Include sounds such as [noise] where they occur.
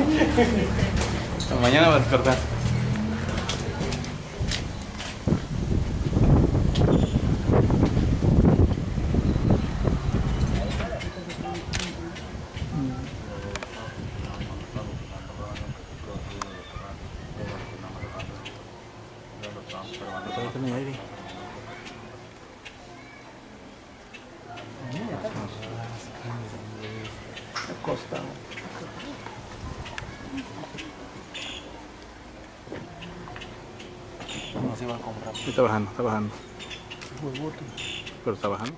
[laughs] Mañana va a despertar. Acostado. No se va a comprar. Está bajando, está bajando. Pero está bajando.